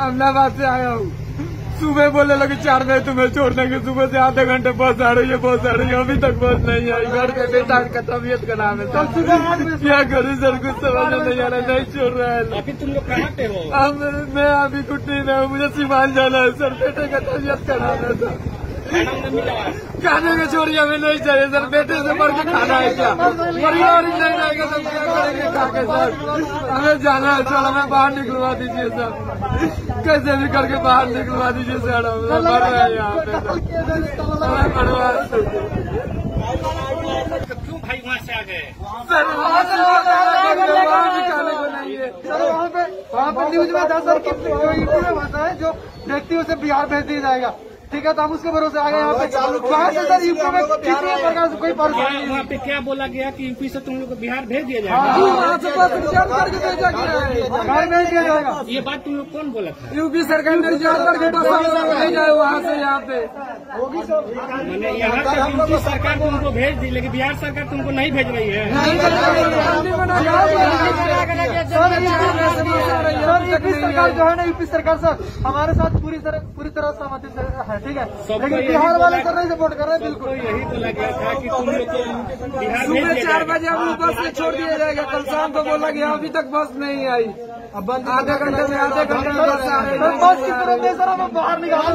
अहमदाबाद से आया हूँ। सुबह बोले लगे चार बजे तुम्हें छोड़ देंगे सुबह से आधे घंटे बस आ रही है बस आ रही है अभी तक बस नहीं आई। घर के बेटा का तबीयत खराब है सर क्या करूँ सर कुछ सवाल नहीं आ रहा नहीं छोड़ रहा है। अभी तुम लोग कहाँ पे हो? अब मैं अभी कुछ नहीं रहा हूँ मुझे सिमान जाना है सर बेटे का तबीयत खराब है सर। खाना के छोड़ी हमें नहीं चाहिए सर। बेटे से बढ़ के खाना है क्या? परिवार ही नहीं रहेगा तो क्या करेंगे खा के सर? हमें जाना है सर। हमें बाहर निकलवा दीजिए सर। कैसे भी करके बाहर निकलवा दीजिए सर। हम मर रहे हैं यहाँ पे हमें मरवा क्यों भाई वहाँ से आ गए? सर वहाँ से निकाले को नहीं है। सर वहाँ पे वहाँ पे न्यूज़ में था सर कि जो यूपी में भाषा है जो व्यक्ति उसे बिहार भेज दिया जाएगा। ठीक है तो हम उसके भरोसे आ गए यहाँ पे। वहाँ से सर यूपी में किसी प्रकार से कोई क्या परेशानी वहाँ पे क्या बोला गया कि यूपी से तुम लोग को बिहार भेज दिया जाएगा? वहाँ से बस रिज़र्व करके भेजा गया है। भेज दिया जाएगा। ये बात तुम लोग कौन बोला था? यूपी सरकार ने रिज़र्व करके जाए वहाँ से यहाँ पे। मैंने यहाँ तक यूपी सरकार तुमको भेज दी लेकिन बिहार सरकार तुमको नहीं भेज रही है। सर यूपी सरकार जो है ना यूपी सरकार सर हमारे साथ पूरी तरह पूरी तरह सहमति है ठीक है? लेकिन बिहार वाले सर नहीं सपोर्ट कर रहे हैं तो बिल्कुल यही बोला गया था कि तुम लोग को सुबह चार बजे हम लोग बस से छोड़ दिया जाएगा। कल शाम को बोला गया अभी तक बस नहीं आई। अब बंद आधे घंटे में आधे घंटे में बस आ रही बस की तरफ़ सर हमें बाहर निकाल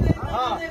हाँ।